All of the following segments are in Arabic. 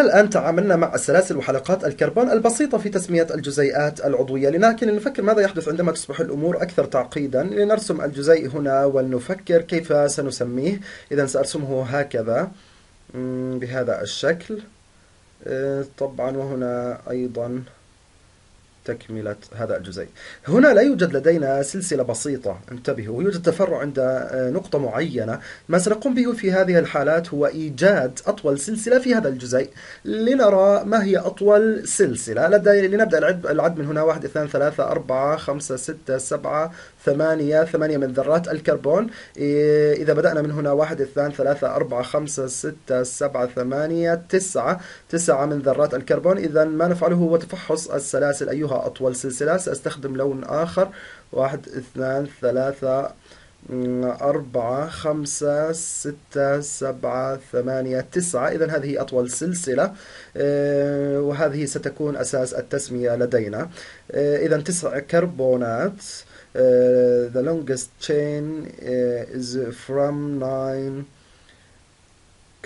إلى الآن تعاملنا مع السلاسل وحلقات الكربون البسيطة في تسمية الجزيئات العضوية لكن لنفكر ماذا يحدث عندما تصبح الأمور أكثر تعقيدا. لنرسم الجزيء هنا ولنفكر كيف سنسميه. إذا سأرسمه هكذا. بهذا الشكل. آه، طبعا وهنا أيضا. تكملة هذا الجزيء هنا لا يوجد لدينا سلسلة بسيطة. انتبهوا يوجد تفرع عند آه، نقطة معينة. ما سنقوم به في هذه الحالات هو إيجاد أطول سلسلة في هذا الجزيء لنرى ما هي أطول سلسلة. لنبدأ العد, العد من هنا. واحد اثنان ثلاثة أربعة خمسة ستة سبعة ثمانية ثمانية من ذرات الكربون. إذا بدأنا من هنا واحد اثنان ثلاثة أربعة خمسة ستة سبعة ثمانية تسعة. تسعة من ذرات الكربون. إذا ما نفعله هو تفحص السلاسل أيها أطول سلسلة. سأستخدم لون آخر. واحد اثنان ثلاثة أربعة خمسة ستة سبعة ثمانية تسعة. إذا هذه أطول سلسلة. آه، وهذه ستكون أساس التسمية لدينا. آه، إذا تسع كربونات. Uh, the longest chain is from nine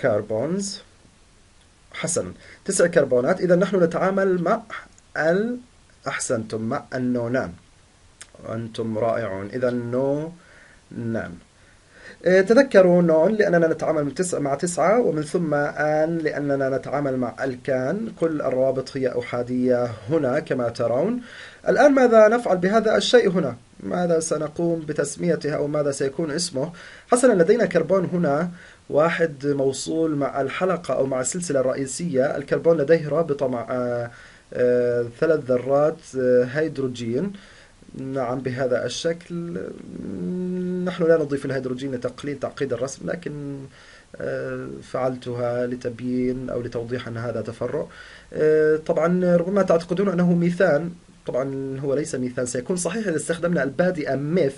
carbons. حسنا تسع كربونات. إذا نحن نتعامل مع ال أحسنتم مع النونان أنتم رائعون. إذا نو نان uh, تذكروا نون لأننا نتعامل مع تسعة ومن ثم آن لأننا نتعامل مع ألكان. كل الروابط هي أحادية هنا كما ترون. الآن ماذا نفعل بهذا الشيء هنا؟ ماذا سنقوم بتسميته أو ماذا سيكون اسمه؟ حسنا لدينا كربون هنا واحد موصول مع الحلقة أو مع السلسلة الرئيسية. الكربون لديه رابطة مع آه، ثلاث ذرات آه، هيدروجين. نعم بهذا الشكل. نحن لا نضيف الهيدروجين لتقليل تعقيد الرسم لكن آه، فعلتها لتبيين أو لتوضيح أن هذا تفرع. طبعا ربما تعتقدون أنه ميثان. طبعا هو ليس ميثان سيكون صحيح إذا استخدمنا البادئة ميث.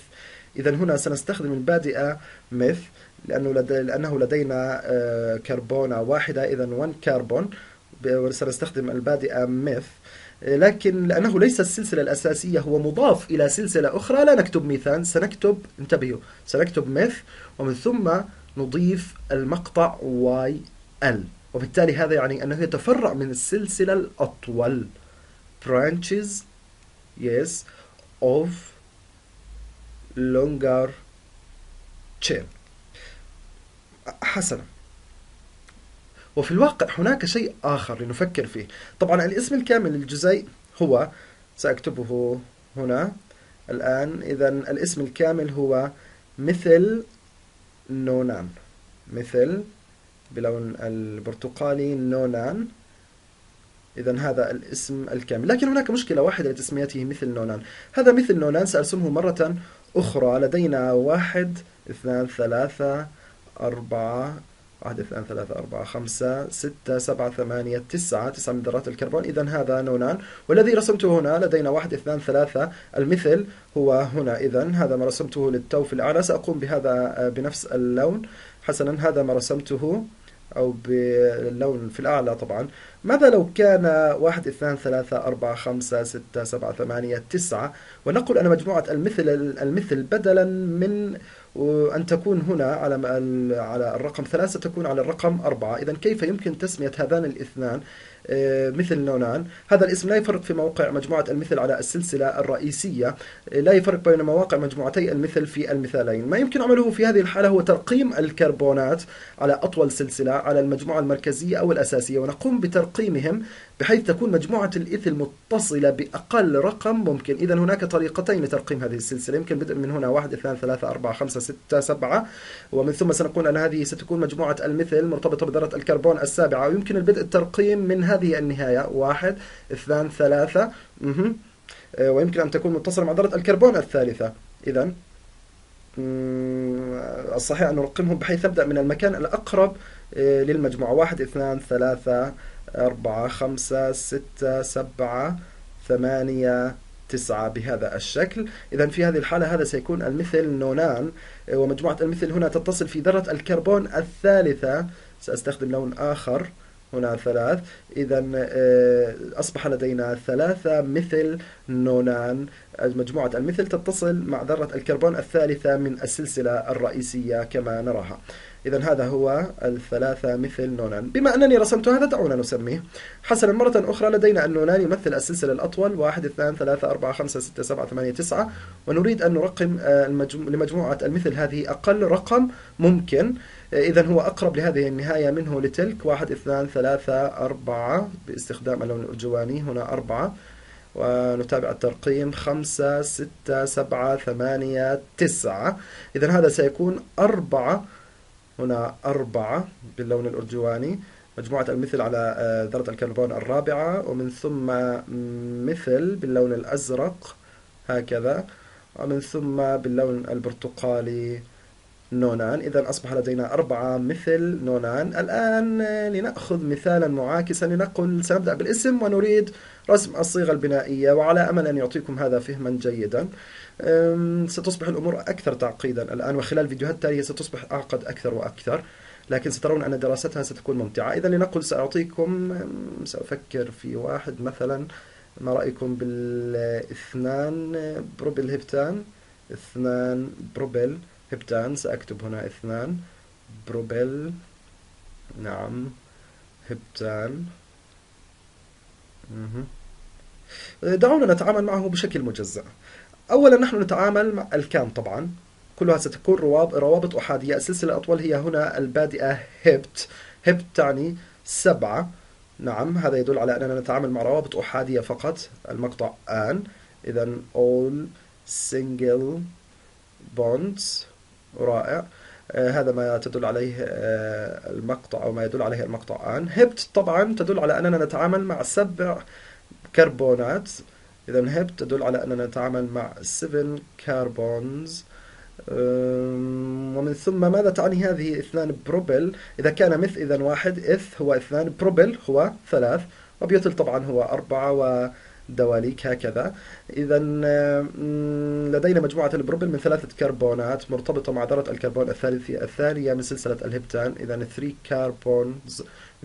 إذا هنا سنستخدم البادئة ميث لأنه لدي لأنه لدينا آه، كربونة واحدة. إذا 1 كربون سنستخدم البادئة ميث. لكن لأنه ليس السلسلة الأساسية هو مضاف إلى سلسلة أخرى. لا نكتب ميثان سنكتب انتبهوا سنكتب ميث ومن ثم نضيف المقطع Y L. وبالتالي هذا يعني أنه يتفرع من السلسلة الأطول. Branches off of longer chain. حسنا. وفي الواقع هناك شيء آخر لنفكر فيه. طبعا الاسم الكامل للجزيء هو سأكتبه هنا الآن إذا الاسم الكامل هو مثل نونان. مثل بلون البرتقالي نونان. إذا هذا الاسم الكامل. لكن هناك مشكلة واحدة لتسميته مثل نونان. هذا مثل نونان سأرسمه مرة أخرى. لدينا واحد اثنان ثلاثة أربعة واحد اثنان ثلاثة أربعة خمسة ستة سبعة ثمانية تسعة تسعة من ذرات الكربون. إذا هذا نونان. والذي رسمته هنا لدينا واحد اثنان ثلاثة. المثل هو هنا. إذا هذا ما رسمته للتو في الأعلى. سأقوم بهذا بنفس اللون. حسنا هذا ما رسمته أو باللون في الأعلى طبعا. ماذا لو كان واحد اثنان ثلاثة أربعة خمسة ستة سبعة ثمانية تسعة؟ ونقول أن مجموعة المثل المثل بدلا من أن تكون هنا على على الرقم ثلاثة تكون على الرقم أربعة. إذا كيف يمكن تسمية هذان الاثنان؟ مثل نونان. هذا الاسم لا يفرق في موقع مجموعة المثل على السلسلة الرئيسية. آه، لا يفرق بين مواقع مجموعتي المثل في المثالين ما يمكن عمله في هذه الحالة هو ترقيم الكربونات على أطول سلسلة على المجموعة المركزية أو الأساسية ونقوم بترقيمهم بحيث تكون مجموعة الإثل متصلة بأقل رقم ممكن. إذا هناك طريقتين لترقيم هذه السلسلة. يمكن بدء من هنا. واحد اثنان ثلاثة أربعة خمسة ستة سبعة. ومن ثم سنقول أن هذه ستكون مجموعة المثل مرتبطة بذرة الكربون السابعة. ويمكن البدء الترقيم من هذه النهاية. واحد اثنان ثلاثة. آه، ويمكن أن تكون متصلة مع ذرة الكربون الثالثة. إذا الصحيح أن نرقمهم بحيث نبدأ من المكان الأقرب آه، للمجموعة. واحد اثنان ثلاثة أربعة خمسة ستة سبعة ثمانية تسعة بهذا الشكل. إذا في هذه الحالة هذا سيكون المثل نونان. ومجموعة المثل هنا تتصل في ذرة الكربون الثالثة. سأستخدم لون آخر. هنا ثلاث. إذا آه، أصبح لدينا ثلاثة مثل نونان. مجموعة المثل تتصل مع ذرة الكربون الثالثة من السلسلة الرئيسية كما نراها. إذا هذا هو الثلاثة مثل نونان. بما أنني رسمت هذا دعونا نسميه. حسنا مرة أخرى لدينا النونان يمثل السلسلة الأطول. واحد اثنان ثلاثة أربعة خمسة ستة سبعة ثمانية تسعة. ونريد أن نرقم آه، لمجموعة المثل هذه أقل رقم ممكن. إذا هو أقرب لهذه النهاية منه لتلك. واحد اثنان ثلاثة أربعة باستخدام اللون الأرجواني هنا أربعة. ونتابع الترقيم. خمسة ستة سبعة ثمانية تسعة. إذا هذا سيكون أربعة. هنا أربعة باللون الأرجواني. مجموعة المثل على آه، ذرة الكربون الرابعة. ومن ثم مثل باللون الأزرق. هكذا. ومن ثم باللون البرتقالي. نونان. إذا أصبح لدينا أربعة مثل نونان. الآن لنأخذ مثالا معاكسا لنقل سنبدأ بالاسم ونريد رسم الصيغة البنائية وعلى أمل أن يعطيكم هذا فهما جيدا. ستصبح الأمور أكثر تعقيدا الآن وخلال الفيديوهات التالية ستصبح أعقد أكثر وأكثر لكن سترون أن دراستها ستكون ممتعة. إذا لنقل سأعطيكم سأفكر في واحد مثلا ما رأيكم بالاثنان بروبل هبتان اثنان بروبل. هبتان سأكتب هنا اثنان. بروبل نعم. هبتان دعونا نتعامل معه بشكل مجزأ. أولا نحن نتعامل مع الكام طبعا. كلها ستكون روابط أحادية. السلسلة الأطول هي هنا البادئة هبت. هبت تعني سبعة. نعم هذا يدل على أننا نتعامل مع روابط أحادية فقط. المقطع آن. إذا all single bonds. رائع. آه هذا ما تدل عليه آه المقطع أو ما يدل عليه المقطع آن. هبت طبعا تدل على أننا نتعامل مع سبع كربونات. إذا هب تدل على أننا نتعامل مع 7 carbons. ومن ثم ماذا تعني هذه اثنان بروبل إذا كان مث إذا واحد إث هو اثنان بروبل هو ثلاث. وبيوتل طبعا هو أربعة ودواليك هكذا. إذا لدينا مجموعة البروبل من ثلاثة كربونات مرتبطة مع ذرة الكربون الثالثة الثانية من سلسلة الهبتان إذا 3 carbons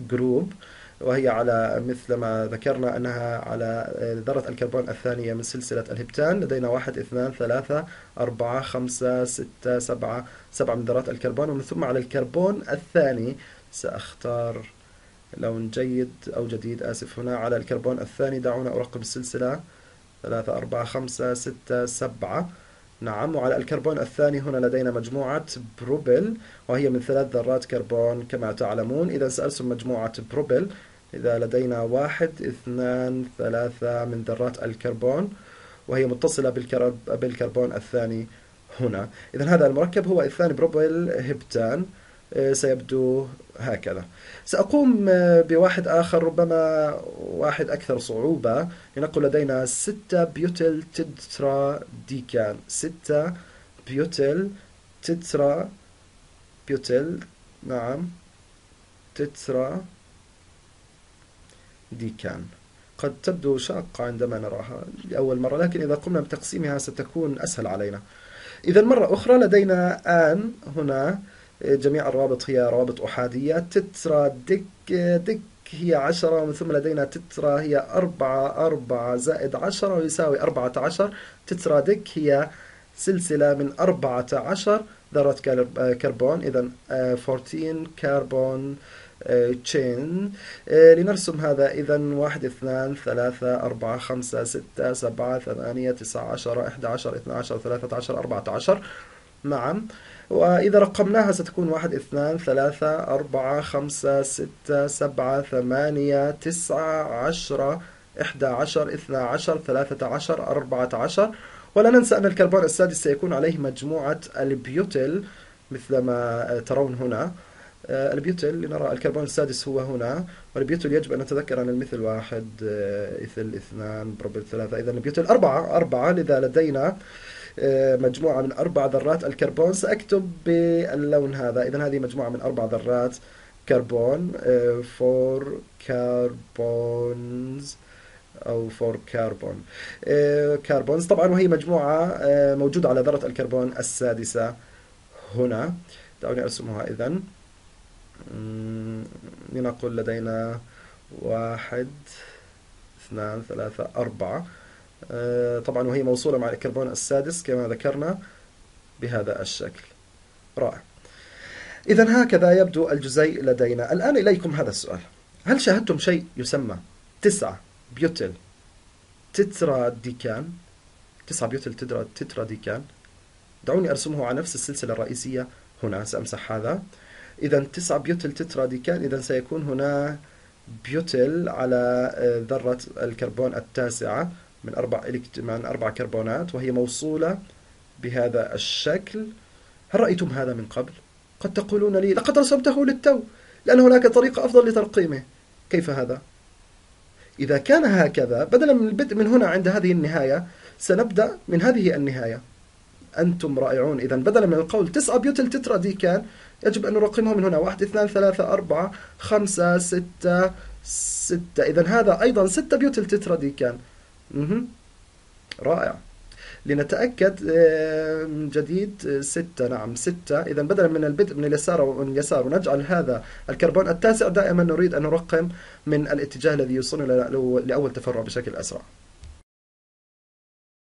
group وهي على مثل ما ذكرنا أنها على ذرة الكربون الثانية من سلسلة الهبتان لدينا واحد اثنان ثلاثة أربعة خمسة ستة سبعة سبعة من ذرات الكربون. ومن ثم على الكربون الثاني سأختار لون جيد أو جديد. آسف. هنا على الكربون الثاني. دعونا أرقم السلسلة. ثلاثة أربعة خمسة ستة سبعة. نعم. وعلى الكربون الثاني هنا لدينا مجموعة بروبل وهي من ثلاث ذرات كربون كما تعلمون. إذا سأرسم مجموعة بروبل إذا لدينا واحد اثنان ثلاثة من ذرات الكربون وهي متصلة بالكربون الثاني هنا. إذا هذا المركب هو اثنان بروبيل هبتان سيبدو هكذا. سأقوم آه، بواحد آخر ربما واحد أكثر صعوبة. لنقل لدينا ستة بيوتل تترا ديكان. ستة بيوتل تترا بيوتل نعم تترا ديكان. قد تبدو شاقة عندما نراها لأول مرة لكن إذا قمنا بتقسيمها ستكون أسهل علينا. إذا مرة أخرى لدينا آن هنا. جميع الروابط هي روابط أحادية. تترا ديك ديك هي عشرة ومن ثم لدينا تترا هي أربعة أربعة زائد عشرة ويساوي أربعة عشر. تترا ديك هي سلسلة من أربعة عشر. ذرة كربون إذا 14 كربون تشين لنرسم هذا إذا واحد اثنان ثلاثة أربعة خمسة ستة سبعة ثمانية تسعة عشر إحدى عشر اثنى عشر ثلاثة عشر أربعة عشر. نعم. وإذا رقمناها ستكون واحد اثنان ثلاثة أربعة خمسة ستة سبعة ثمانية تسعة عشرة إحدى عشر اثنى عشر ثلاثة عشر أربعة عشر. ولا ننسى أن الكربون السادس سيكون عليه مجموعة البيوتل مثل ما ترون هنا. آه، البيوتل لنرى الكربون السادس هو هنا. والبيوتل يجب أن نتذكر أن الميثل واحد آه، إثل اثنان بروبل ثلاثة. إذا البيوتل أربعة أربعة لذا لدينا مجموعة من أربع ذرات الكربون. سأكتب باللون هذا. إذا هذه مجموعة من أربع ذرات كربون four carbons أو four carbon carbons طبعا وهي مجموعة موجودة على ذرة الكربون السادسة هنا. دعوني أرسمها إذن لنقل لدينا واحد اثنان ثلاثة أربعة. آه، طبعا وهي موصولة مع الكربون السادس كما ذكرنا بهذا الشكل. رائع. إذا هكذا يبدو الجزيء لدينا. الآن إليكم هذا السؤال. هل شاهدتم شيء يسمى تسعة بيوتل تتراديكان؟ تسعة بيوتل تتراديكان. دعوني أرسمه على نفس السلسلة الرئيسية هنا. سأمسح هذا. إذا تسعة بيوتل تتراديكان. إذا سيكون هنا بيوتل على آه، ذرة الكربون التاسعة. من أربع من أربع كربونات وهي موصولة بهذا الشكل. هل رأيتم هذا من قبل؟ قد تقولون لي لقد رسمته للتو لأن هناك طريقة أفضل لترقيمه. كيف هذا؟ إذا كان هكذا بدلا من البدء من هنا عند هذه النهاية سنبدأ من هذه النهاية. أنتم رائعون. إذا بدلا من القول تسعة بيوتل تترا دي كان يجب أن نرقمه من هنا. واحد اثنان ثلاثة أربعة خمسة ستة ستة. إذا هذا أيضا ستة بيوتل تترا دي كان. رائع. لنتأكد من جديد ستة. نعم ستة. إذا بدلا من البدء من اليسار ومن اليسار ونجعل هذا الكربون التاسع. دائما نريد أن نرقم من الاتجاه الذي يوصلنا لأول تفرع بشكل أسرع.